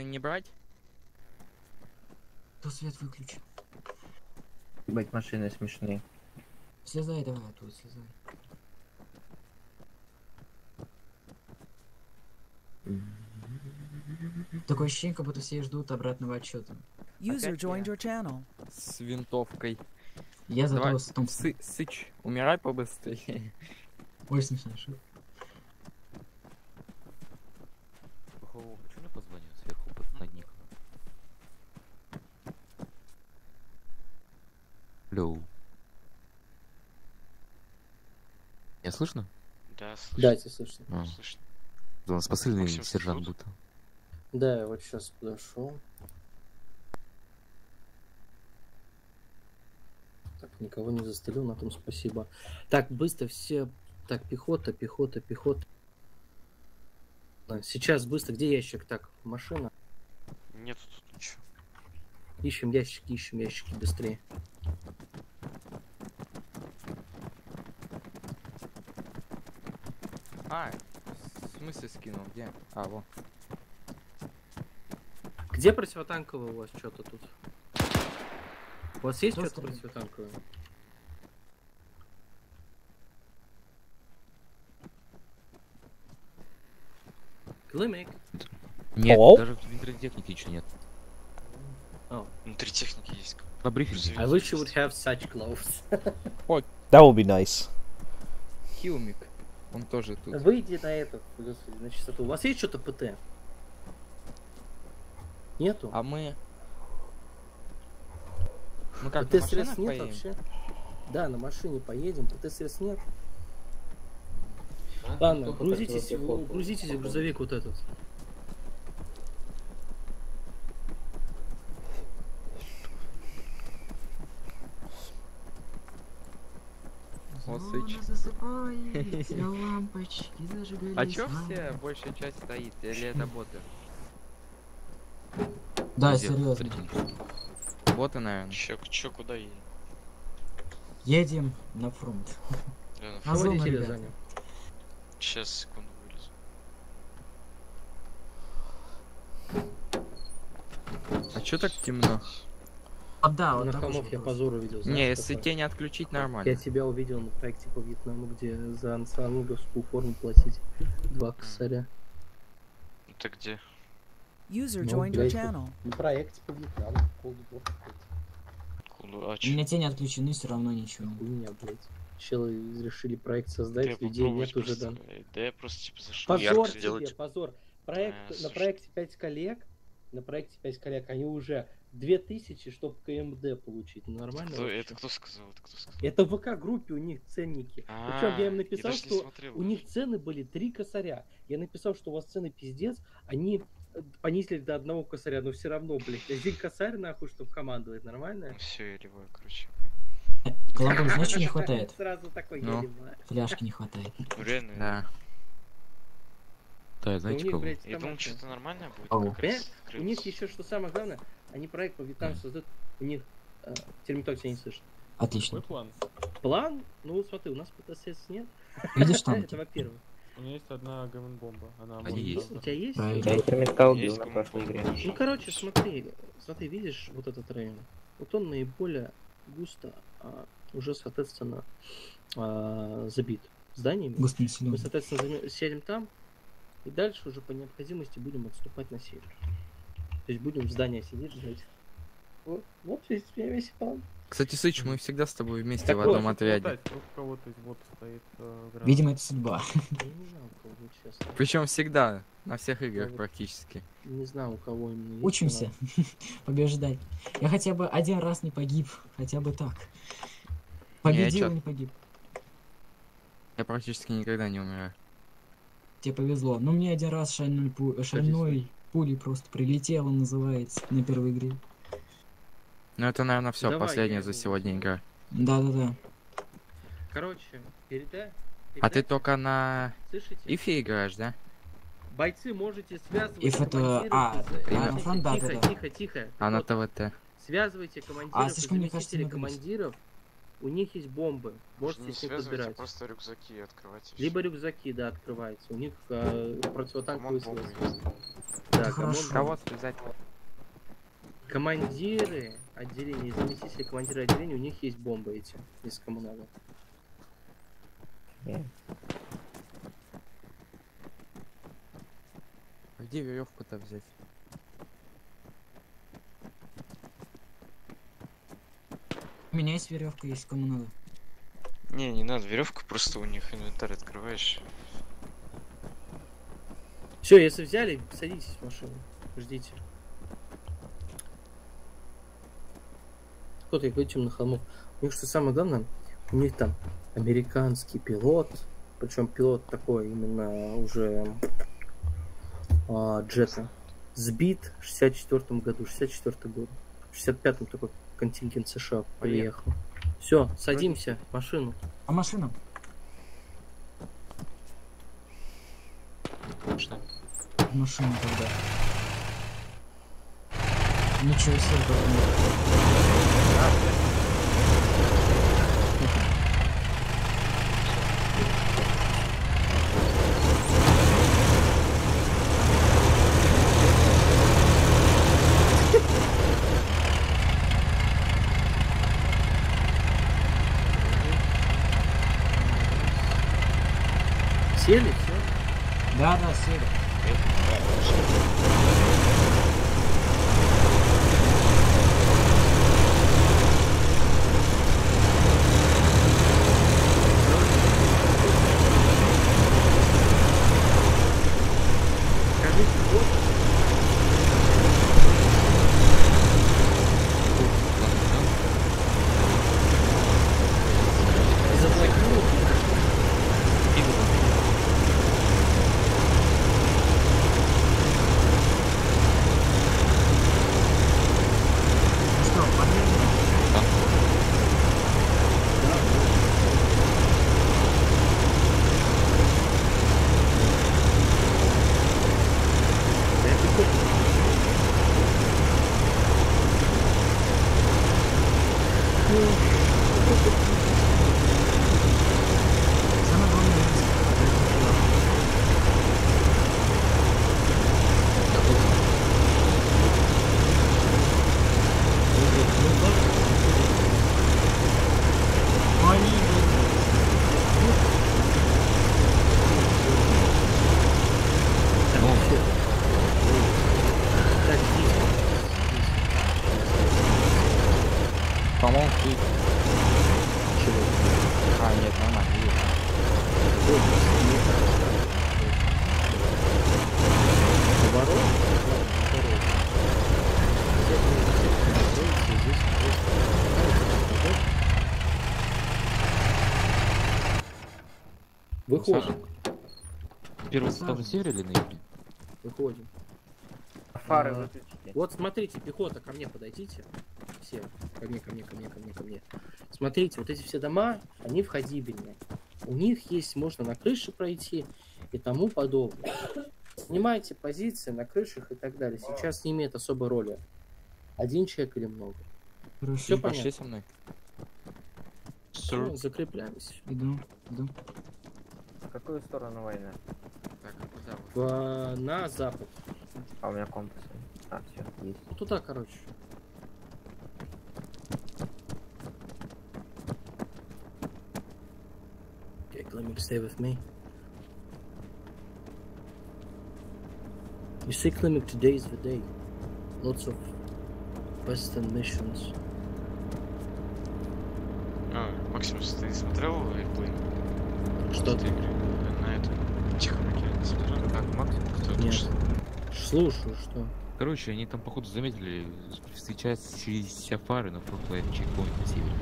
не брать? То свет выключи. Ебать, машины смешные. Слезай давай оттуда, слезай. Такое ощущение, как будто все ждут обратного отчета. User joined your channel. С винтовкой. Я зато Давай, с том... Сы сыч, умирай побыстрее. Ой, смешно, шо. Духовому почему не позвонил сверху под над них? Алло. Я слышно? Да, слышно. Да, тебя слышно. А, слышно. да, у нас посыльный Максим, сержант тут? будто. Да, я вот сейчас подошел. Так, никого не застрелил, на том спасибо. Так, быстро все. Так, пехота, пехота, пехота. А, Сейчас быстро, где ящик? Так, машина. Нет тут ничего. Ищем ящики, ищем ящики быстрее. А, в смысле скинул, где? А, во. Где противотанковое у вас что-то тут? У вас есть Кто что-то противотанковое? Клымик. Нет, Hello? даже в винтотехнике ничего нет. Внутри техники есть. На брифинге. I wish you would have such clothes. That would be nice. Хилмик. Он тоже тут. Выйди на это, господи, на чистоту. У вас есть что-то ПТ? Нету? А мы... Мы как, ПТ средств нет поедем? вообще? Да, на машине поедем, ПТ средств нет. Ладно, грузитесь, грузитесь в грузовик вот этот. О, Все лампочки зажигались. А чё все, большая часть стоит? Или это боты? Да, Где? серьезно. Боты, наверное. Чё, чё, куда едем? Едем на фронт. Да, на А фронт. Водителя ребята. Сейчас, секунду, вылезу. А чё так темно? А, да, вот на холмов я позор увидел. знаешь, Не, если тень отключить, Я нормально. тебя увидел на проекте по Вьетнаму, где за ансамблевскую форму платить два косаря. Это где? User Ну, joined your channel. На проекте по Вьетнаму. Кулу- А У меня тени отключены, все равно ничего. Хуйня, блядь. Челы решили проект Да я создать, людей попробовать нет уже, да. Да я просто типа зашел. Позор тебе, сделать. позор. Проект, А, на слушай. проекте 5 коллег, на проекте 5 коллег, они уже 2000, чтобы КМД получить. Ну, нормально? Кто, вообще? это кто сказал? Это кто сказал? Это в ВК-группе у них ценники. Причем я им А, написал, не что смотрел у них цены были 3 косаря. Я написал, что у вас цены пиздец, они э, понизили до одного косаря, но все равно, блядь, один косарь нахуй, чтобы командовать, нормально? Все, я ливаю, короче. Колобок, знаешь, что не хватает? Сразу такой Ну. я. Фляжки не хватает. Ну реально. Да. Да, знаете них, кого? блядь, Я думал, что-то нормальное будет. У них еще что самое главное, они проект по Вьетнаму создают, у них э, термиток тебя не слышит. Отлично. план? План? Ну, смотри, у нас ПТСС нет. Видишь там? Это во-первых. У меня есть одна гамон-бомба. Она Они может есть. У тебя есть? Правильно. Я интерметкал Есть убил на прошлой игре. Ну, короче, смотри, смотри, видишь вот этот район? Вот он наиболее густо а, уже, соответственно, а, забит зданиями. Густо Мы, соответственно, сядем там, и дальше уже по необходимости будем отступать на север. То есть будем в здании сидеть, ждать. Вот, вот весь, весь план. Кстати, Сыч, мы всегда с тобой вместе Так в одном вот, отряде. Вдруг у кого-то из вот стоит э. Видимо, это судьба. Я не знаю, у кого, честно. Причем всегда, на всех играх вот. практически. Не знаю, у кого именно Учимся побеждать. Я хотя бы один раз не погиб, хотя бы так. Победил, не погиб. Я практически никогда не умираю. Тебе повезло. Но мне один раз шальной, пу- шальной пулей просто прилетело, называется, на первой игре. Ну это, наверное, все, Давай, последняя я за сегодня игра. Да-да-да. Короче, передай. А ты только на Слышите? Ифе играешь, да? Бойцы можете связывать If это- а, а, Тихо, тихо, тихо, тихо. А на ТВТ. Связывайте командиров А, и слишком, кажется, заместителей много командиров у них есть бомбы. Можете не с них подбирать. просто рюкзаки открывать. и Либо всё. рюкзаки, да, открывайте. У них э, противотанковые связки. Да. Кого связать? командиры отделения, заместители командира отделения, у них есть бомбы эти, из кому надо. Не. А где веревку-то взять? У меня есть веревка, есть кому надо. Не, не надо, веревку просто у них инвентарь открываешь. Все, если взяли, садитесь в машину. Ждите. Кто-то их этим на холмов. У них что самое главное, у них там американский пилот, причем пилот такой именно уже а, джета, сбит в 64 году, 64 год. В 65-м такой контингент США приехал. Все, садимся в машину. А машина? В машину тогда. Ничего себе, Выходим, Первый этаж на севере или на юге? выходим. Фары А, выключите. Вот смотрите, пехота, ко мне подойдите. Все, ко мне, ко мне, ко мне, ко мне, ко мне. Смотрите, вот эти все дома, они входибельные. У них есть, можно на крыше пройти и тому подобное. Снимайте позиции на крышах и так далее. Сейчас не имеет особой роли. Один человек или много. Хорошо, Всё Пошли понятно. со мной. Всё, закрепляемся. иду, иду. Какую сторону война? Так, а куда вот? В- на запад. А у меня компас. А, все, есть. Ну, туда, короче. Okay, Clement, stay with me. You see, Clement, today is the day. Lots of Western missions. А, Максимус, ты смотрел Airplane? Что ты на смотрел? Так, Макс. Кто Нет. что? Слушаю, что? Короче, они там, походу, заметили, встречаются через все фары на фронтлайн чекпоинт на севере.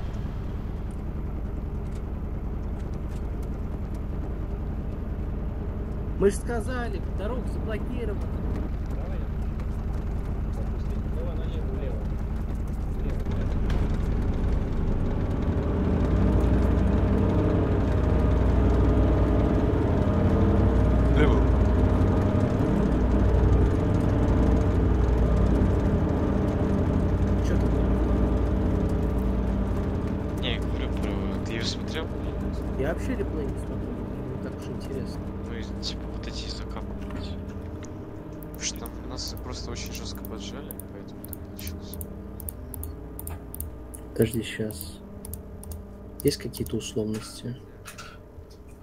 Мы же сказали, дорога заблокирована. Левел. Что ты? Не, я говорю про Я вообще реплей не смотрю. Не так уж интересно. Ну и типа вот эти закапывать. Потому что там нас просто очень жестко поджали, поэтому так получилось. Подожди, сейчас. Есть какие-то условности?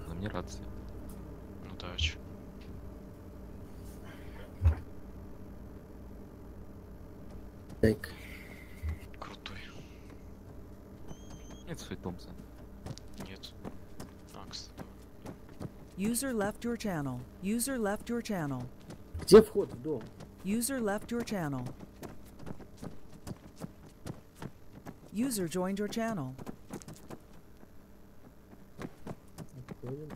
На мне рация. Ну да, а чё? Так. Крутой. Нет свой Томпсон. Нет. А, кстати. User left your channel. User left your channel. Где вход в дом? User left your channel. User joined your channel. Понял.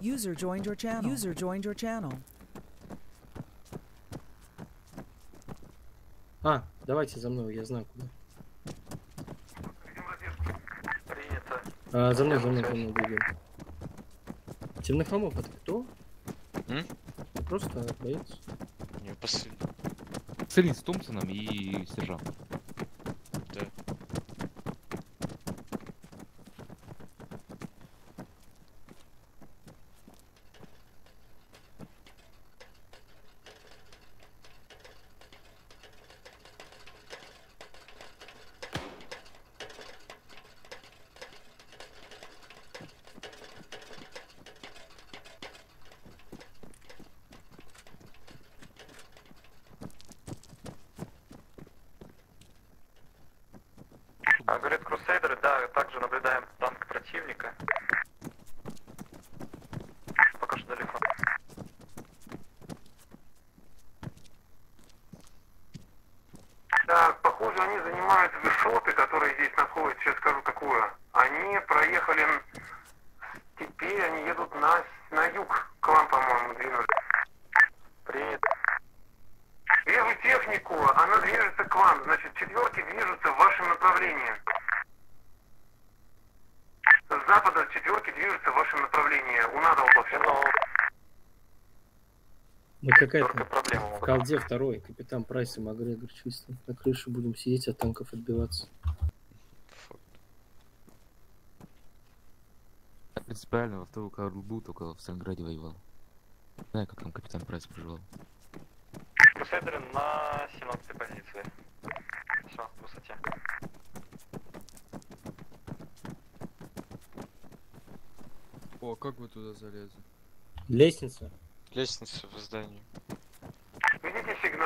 User joined your channel. User joined your channel. А, давайте за мной, я знаю куда. Принято. А, за мной, за мной, за мной бегем. Темных холмов это кто? М? Просто. У него последний. Целин с Томпсоном и сержант. Да. А, говорят, крусейдеры, да, также наблюдаем танк противника. Пока что далеко. Так, похоже, они занимают высоты, которые здесь находятся. Сейчас скажу какую. Они проехали м, степей, они едут на, на юг. К вам, по-моему, двинулись. Принято. Вижу технику, она движется к вам. Значит, четверки движутся в вашем направлении. С запада четверки движутся в вашем направлении. У надо Мы какая-то в колде второй, капитан Прайс и Макгрегор чисто. На крыше будем сидеть, от танков отбиваться. Принципиально во вторую Карл был, только в Сталинграде воевал. Знаю, как там капитан Прайс проживал. Крусейдеры на 17 позиции. Все, в высоте. О, как вы туда залезли? Лестница. Лестница в здании.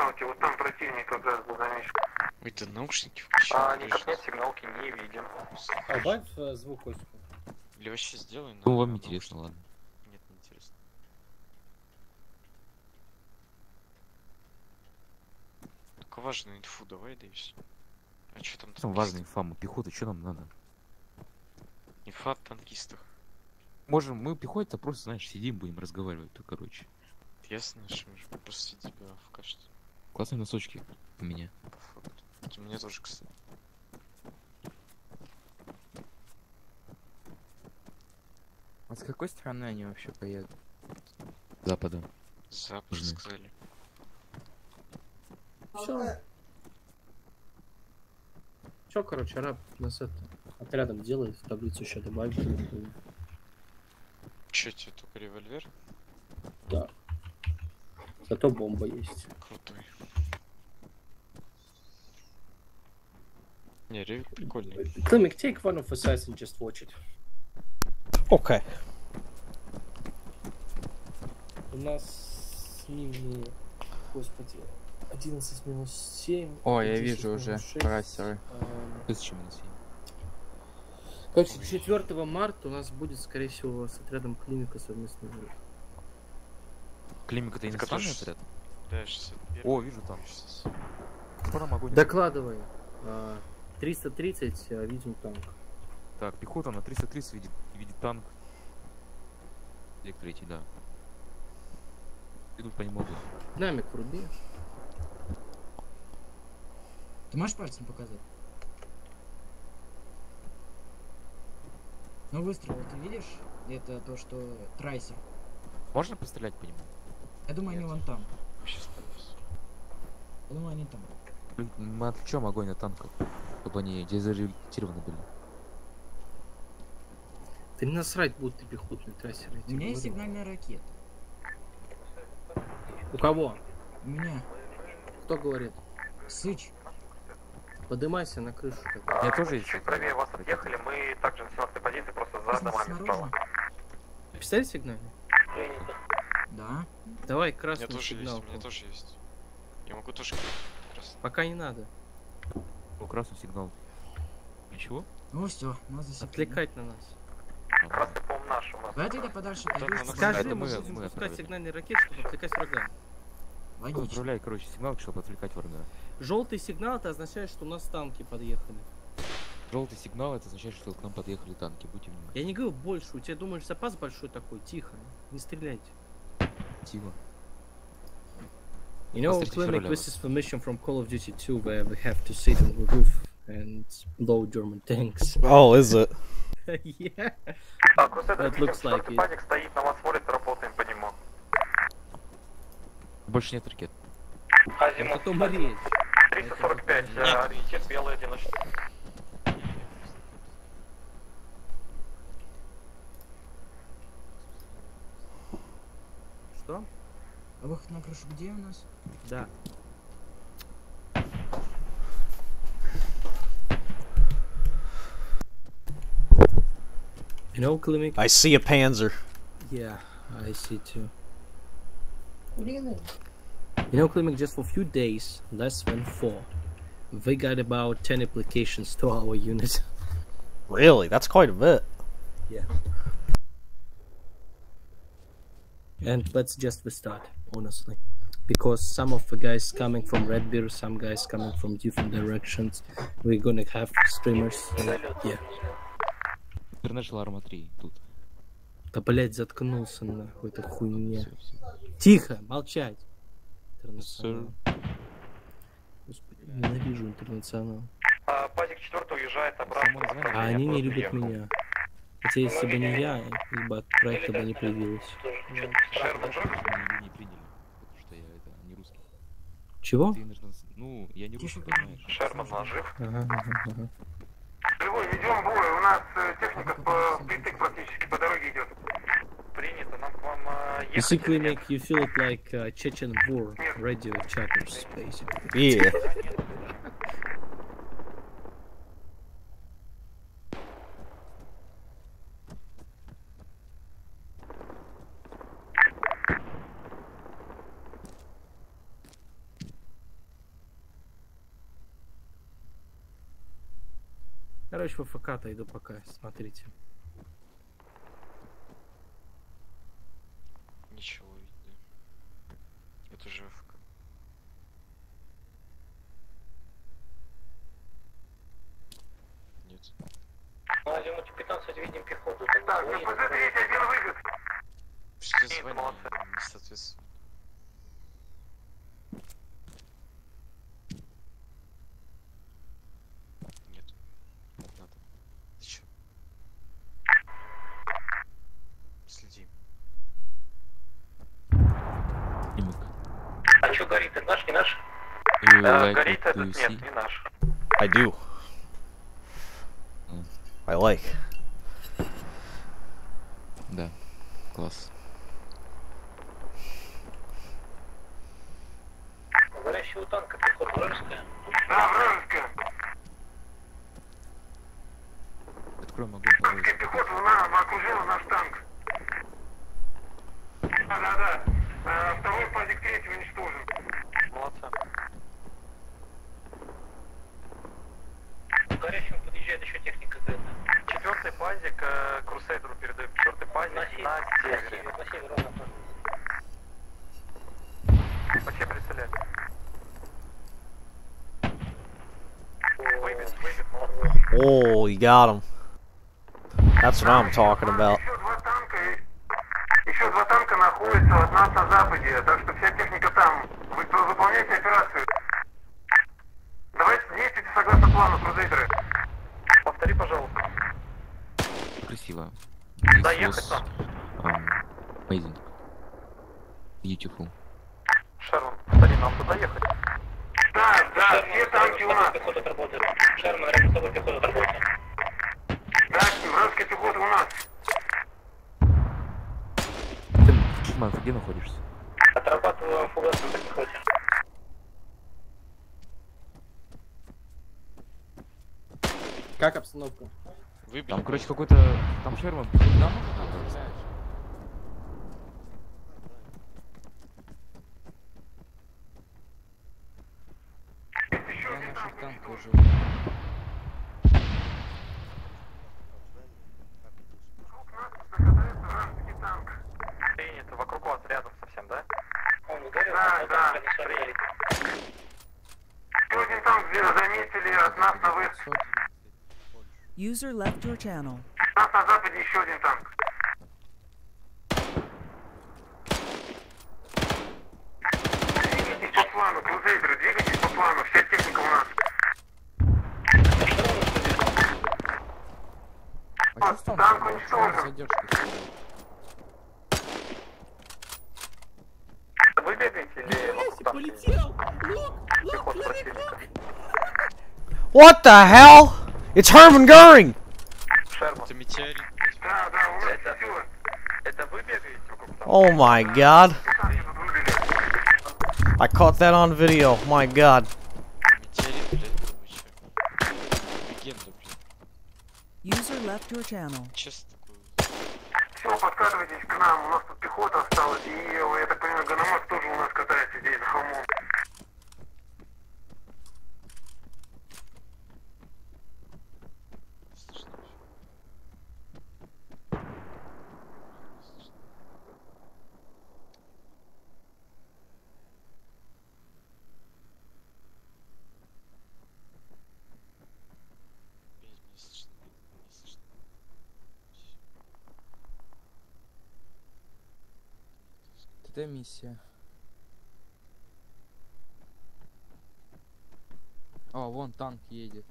Сигналки? Вот там противник как раз был замечен. Да наушники включили. А, никак нет, сигналки не видим. Добавь звук Костю. Или вообще сделай на- Ну, вам интересно, ладно. наушники. Нет, не интересно. Только важную инфу давай, да и все. А что там? Там важная инфа, мы пехота, что нам надо? Инфа о танкистах. Можем, мы пехота просто, знаешь, сидим, будем разговаривать, то короче. Ясно, что мы же просто сидим в кажется. Классные носочки у меня. У меня тоже, кстати. А с какой стороны они вообще поедут? Запада. Запад Нужны. сказали. Все. Че, короче, раб нас это отрядом делает, в таблицу еще добавить. Че тебе только револьвер? Да. Зато бомба есть. Крутой. Не, ревик прикольный. Климик, take one of the sides and just watch it. Okay. У нас с ними, господи, 11 минус 7. О, я 10 вижу минус уже 6. трассеры. Эм, Без чем на сей. Короче, 4 марта у нас будет, скорее всего, с отрядом Климика совместный выезд. Климик это иностранный отряд? Да, 61. О, вижу там. Докладывай. А, 330 а, видим танк. Так, пехота на 330 видит, видит танк. Электро идти, да. Идут по нему. Динамик вруби. Ты можешь пальцем показать? Ну выстрел, ты видишь? Это то, что трайсер. Можно пострелять по нему? Я думаю, они Нет. вон там. Справился. Я думаю, они там. Блин, Мы отвлечем огонь от танков, чтобы они дезориентированы были. Ты мне насрать будут ты пехотные трассеры. я У меня есть сигнальная ракета. У кого? У меня. Кто говорит? Сыч. Подымайся на крышу. Я тоже есть. Чуть правее вас отъехали, мы также на 17 позиции, просто за домами справа. Пистолет сигнальный? Да. Давай У меня красную тоже есть, у меня тоже есть. Я могу тоже красный. Пока не надо. О, красный сигнал. Ничего? Ну все, нас засекли. Отвлекать на нас. Давай тогда подальше чтобы- Скажи, это мы будем пускать сигнальные ракеты, чтобы отвлекать врага. Логично. Отправляй, короче, сигнал, чтобы отвлекать врага. Желтый сигнал это означает, что у нас танки подъехали. Желтый сигнал, это означает, что к нам подъехали танки. Будьте внимательны. Я не говорю больше, у тебя думаешь запас большой такой, тихо, не стреляйте. Тихо. You know, Феролева. this is for mission from Call of Duty 2 where we have to sit on the roof and blow German tanks. Oh, is it? yeah. That looks like it. паник стоит, на вас смотрит, работаем по нему. Больше нет ракет. Вот о том и речь. 345, э, ориентир белый одиночный. Что? А выход на крышу где у нас? Да. You know, Clinic? I see a Panzer. Yeah, I see too. You know, Klimek, just for a few days, less than four, we got about 10 applications to our unit. Really? That's quite a bit. yeah. And that's just the start, Honestly. Because some of the guys coming from Red Beer, some guys coming from different directions. We're gonna have streamers. yeah. International Arma 3 тут. Да, блять, заткнулся нахуй, это хуйня. Всё, всё. Тихо, молчать. Интернационал. Господи, ненавижу интернационал. А, Пазик 4 уезжает обратно. А они не любят меня. Хотя если бы не я, ибо проекта бы не появилось. Шерман жив? Они не приняли, потому что я это не русский. Чего? Ну, я не русский, понимаешь? Шерман наш жив? Ага, ага, ага. Живой, ведем бой. У нас э, техника по впритык практически по дороге идет. Принято, нам к вам э, ехать. Basically make you feel it like uh, Chechen war radio chatters, basically. Yeah. В ФК-то иду пока, смотрите. Ничего, да. Это же ФК. Нет. Так, ГПЗ 3 один выход. Что молодцы. не соответствует. like горит what этот, you нет, see? не наш. I do. Mm. I like. Молодцы. Oh, you got him. That's what I'm talking about. Еще два танка, и- еще два танка находятся от нас на западе, так что вся техника там. Вы выполняете операцию. Давайте действуйте согласно плану, крузейдеры. Повтори, пожалуйста. Красиво. Доехать там. um, amazing. Beautiful. Шарма, ростовая пехота торговца. Дальше, вражеская пехота у нас. Ты, Шман, где находишься? Отрабатываю фугасом по пехоте. Как обстановка? Выбили. Там, короче, какой-то... Там Шерман. Там? Заметили от нас на выезд. User left your channel. У нас на западе еще один танк. Двигайтесь по плану, крузейдеры, двигайтесь по плану, вся техника у нас. А там? танк Что уничтожен. задержка стоит? Вы бегаете или вокруг танка? Полетел! Пехот противника. What the hell? It's Herman Goering! Шерман, Это метеорит, блядь. Да, да, у нас Это- все. это вы бегаете вокруг танка? Oh my god. Танки тут выбили. I caught that on video. My god. Метеорит, блядь, был вы чё? Легенда, блядь. User left your channel. Честно такое. Все, подкатывайтесь к нам, у нас тут пехота осталась, и, э, я так понимаю, Ганамас тоже у нас катается здесь за холмом. Слышно вообще. Слышно. Блядь, не слышно, не слышно. ТТ миссия. О, вон танк едет.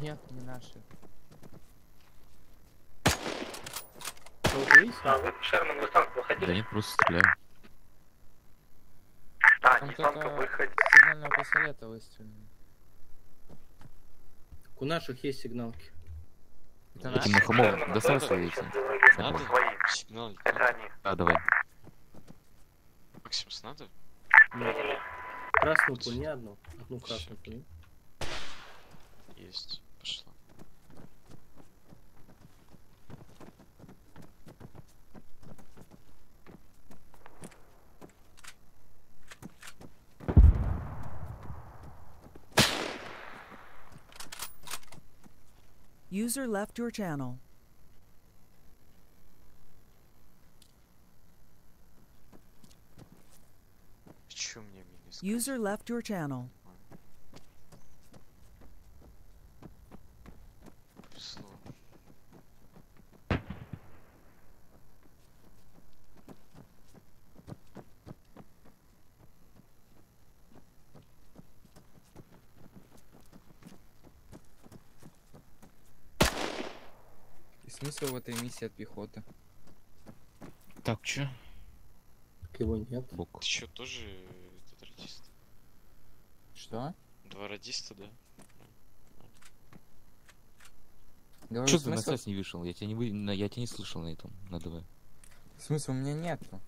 Нет, не наши. А, вы, Шерман, вы с танка Да выходили? нет, просто стреляю. Танка сигнального пистолета выстрелили. У наших есть сигналки. Это наши? Доставай вы свои эти. Надо? Свои. Сигнал. Это они. А, давай. Максимус, надо? Приняли. Красную пуль, не одну. Одну красную пуль. Есть. User left your channel. User left your channel. Смысл в этой миссии от пехоты? Так, чё? Так его нет. Бок. Ты чё, тоже этот радист? Что? Два радиста, да? Говорю, Чё ты на смысл... связь не вышел? Я тебя не, вы... на- я тебя не слышал на этом, на ДВ. Смысла у меня нету.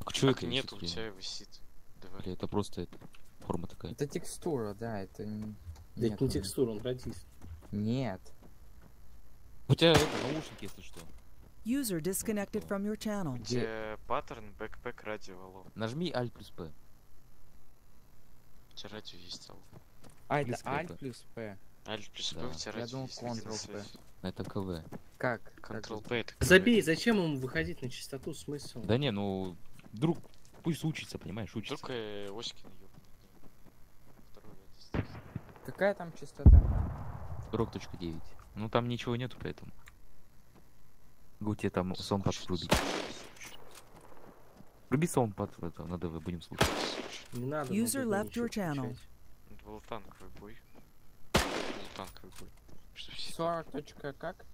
Так чё Как это нет, у тебя висит. Давай. Это просто это, форма такая? Это текстура, да, это... не- Да это нет, не у меня. текстура, он радист. Нет. У тебя это, наушники, если что. User disconnected from your channel. Где паттерн, backpack, радио, алло. Нажми Alt плюс P. У тебя радио есть, алло. А, это P. Alt плюс P. Alt плюс P, у тебя Я радио думал, выйди на Ctrl+P. связь. Это КВ. Как? Как Ctrl? P это КВ. Забей, зачем ему выходить на частоту? Смысл? Да не, ну, вдруг, пусть учится, понимаешь, учится. Только э, Оськин. Какая там частота? Рок.9. Ну там ничего нету, поэтому. Могу тебе там саундпад врубить. Вруби саундпад в это, на ДВ, будем слушать. Не надо. User надо left your channel. был танковый бой. Был танковый бой. Что все 40 точка как?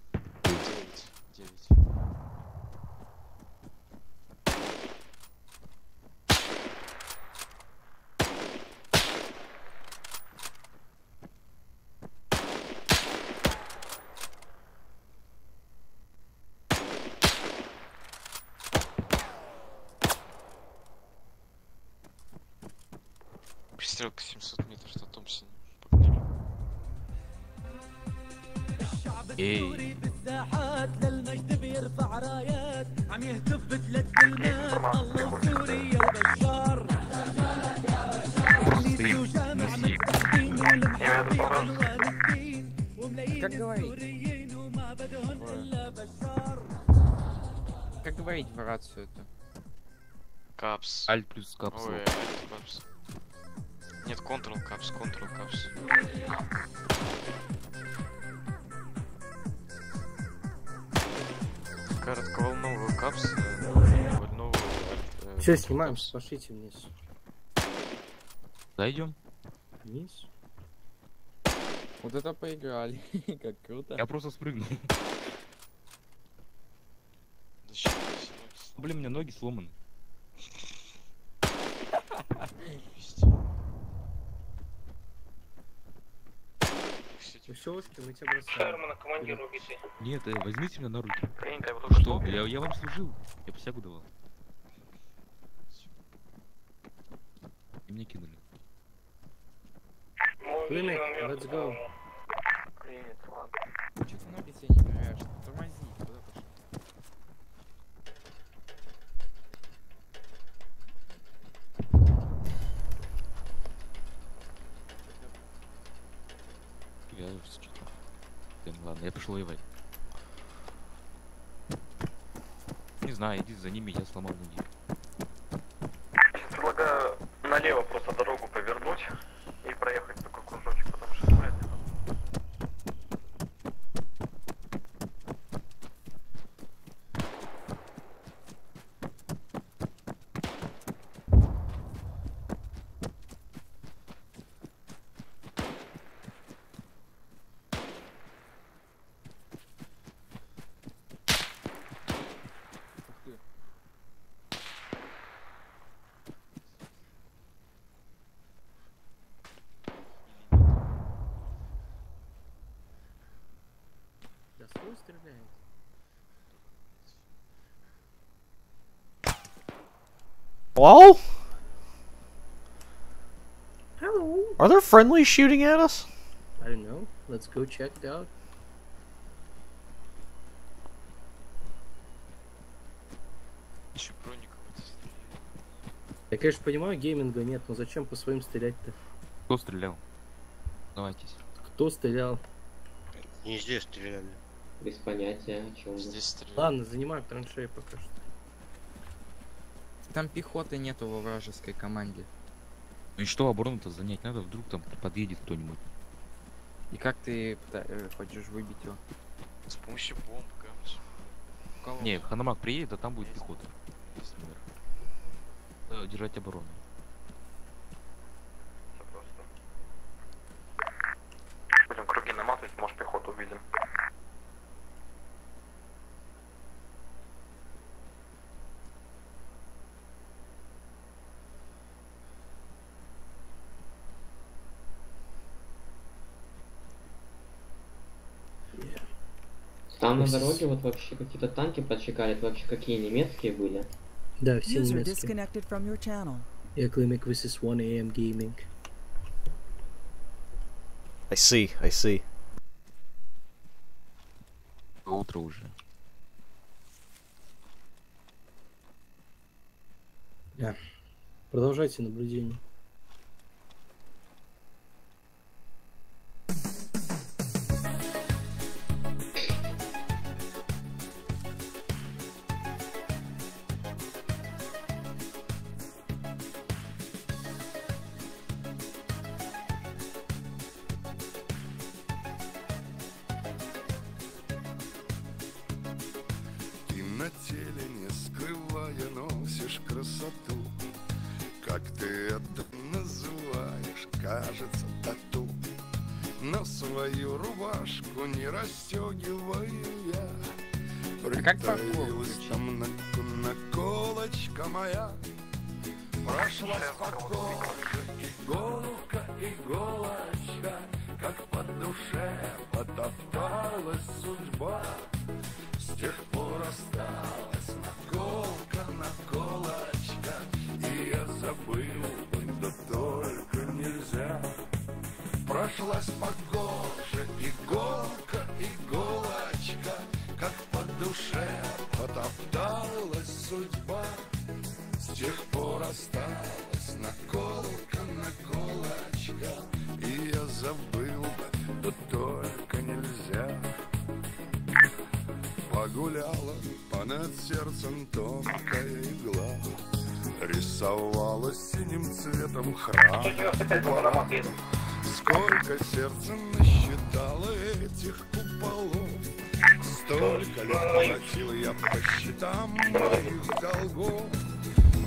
9. 9. Нет, что Томпсон. Погнали. Эй, просто стоим на сне. Я веду по-русски. Как говорить? Как говорить в рацию это? Капс. Аль плюс капсул. Ой, капс. Нет, Ctrl капс, Ctrl капс. Коротковолновый капс, э, вольновый, э, Все, снимаем, капс. пошлите вниз. Зайдем. Вниз. Вот это поиграли. как круто. Я просто спрыгнул. Блин, у меня ноги сломаны. Ну все, мы тебя бросаем. на командир убитый. Нет, э, возьмите меня на руки. Принято, я буду Что? Я, я вам служил. Я присягу давал. И мне кинули. Климик, let's go. Принято, ладно. Че ты ноги себе не проверяешь? Тормози. Куда пошел? Я что-то... Блин, ладно, я пошел воевать. Не знаю, иди за ними, я сломал ноги. Предлагаю налево просто дорогу повернуть и проехать такой кружочек, потому что вряд ли там. Свой стреляет. Hello? Are there friendlies shooting at us? I don't know. Let's go check it out. Я, конечно, понимаю, гейминга нет, но зачем по своим стрелять-то? Кто стрелял? Давайтесь. Кто стрелял? Не здесь стреляли. Без понятия, о чем Здесь стреляют. Ладно, занимаю траншеи пока что. Там пехоты нету во вражеской команде. Ну и что оборону-то занять надо? Вдруг там подъедет кто-нибудь. И как ты э, хочешь выбить его? С помощью бомб, кого? Не, Ханамак приедет, а там будет пехота. Например. Э, Держать оборону. Будем круги наматывать, может пехоту увидим. Там на дороге вот вообще какие-то танки подчекали, это вообще какие немецкие были? Да, все User немецкие. Я Климик, this is 1 AM gaming. I see, I see. Утро уже. Да. Продолжайте наблюдение. На теле, не скрывая, носишь красоту. Как ты это называешь, кажется, тату. Но свою рубашку не расстегиваю я. Как парковку Притаилась там на- наколочка моя. Прошла по коже иголка, иголочка Как по душе потопталась судьба прошлась по коже Иголка, иголочка, как по душе Потопталась судьба, с тех пор осталась наколка, наколочка И я забыл бы, да только нельзя. Погуляла понад сердцем тонкая игла. Рисовала синим цветом храм Сколько сердце насчитало этих куполов. Столько лет платил я по счетам моих долгов.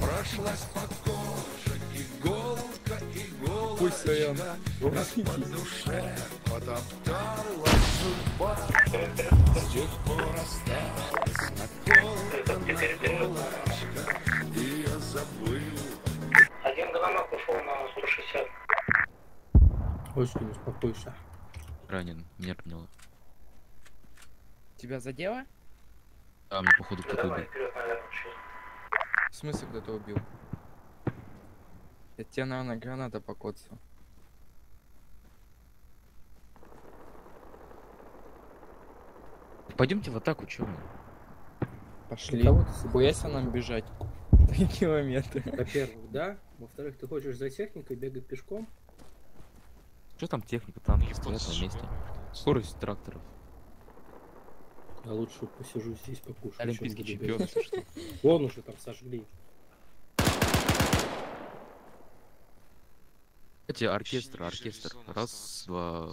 Прошлась по коже иголка, иголочка. Как по душе потоптала судьба. С тех пор осталась Очень успокойся. Ранен, меня ранило. Тебя задело? А, мне походу кто-то убил. В смысле кто-то убил? Это тебе, наверное, граната покоцала. Пойдемте в атаку, чё мы? Пошли. собираешься Боясь нам бежать. Три километра. Во-первых, да. Во-вторых, ты хочешь за техникой бегать пешком? Что там техника, танки стоят на месте? Скорость тракторов. Я лучше посижу здесь покушаю. Олимпийский чем чемпион. Вон уже там сожгли. Эти оркестр, оркестр. Раз, два.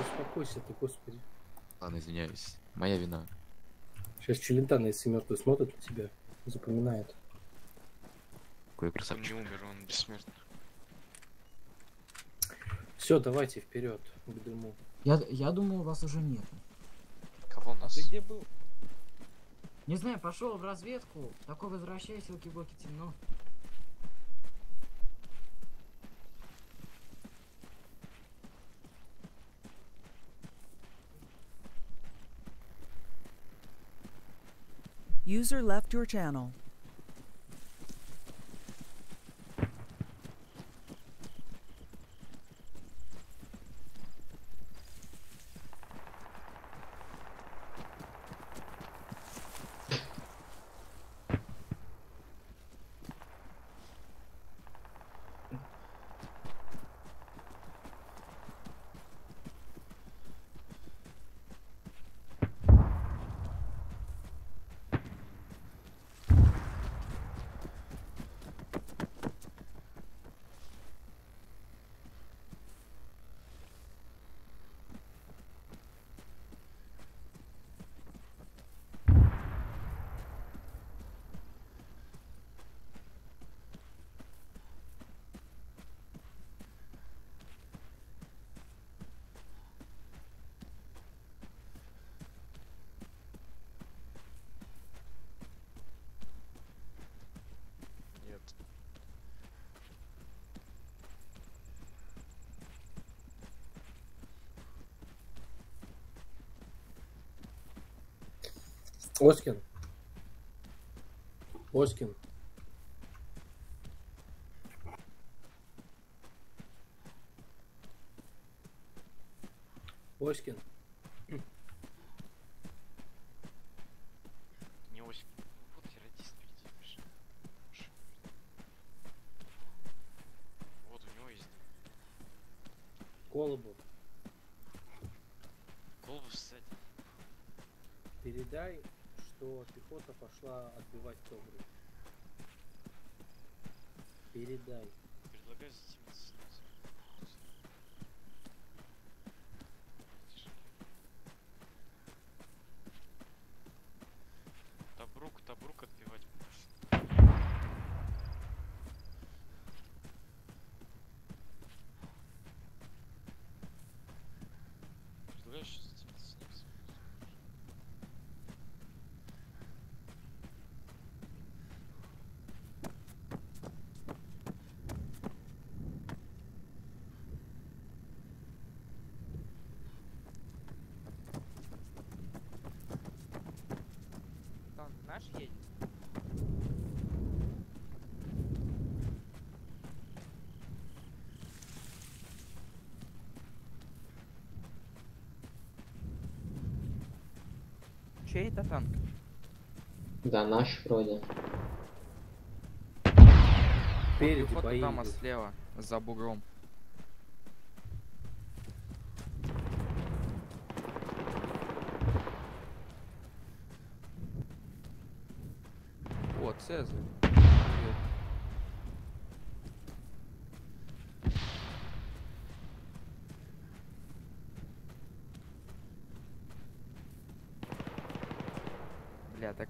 Успокойся ты, господи. Ладно, извиняюсь. Моя вина. Сейчас Челентано, если мертвый смотрит на тебя, запоминает. Какой Он красавчик. не умер, он бессмертный. Все, давайте вперед к дыму. Я, я думаю, вас уже нет. Кого нас? Ты где был? Не знаю, пошел в разведку. Такой возвращайся, луки-боки темно. User left your channel. Оскин. Оскин. Оскин. Не осень. Вот я радист, видишь. Вот у него есть Колобов. голову ссать. Передай, что пехота пошла отбивать Тобру. Передай. Предлагаю гараж едет. Чей это танк? Да, наш вроде. Перед Пехота дама слева, за бугром.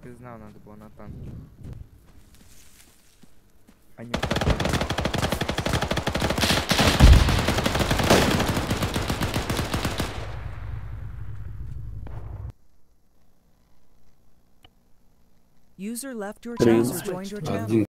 Бля, так и знал, надо было на танке. Они вот так вот. User left your Три. channel. Joined your channel. Один.